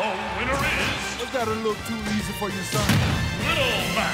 The winner is... Was that a little too easy for you, son? Little Mac.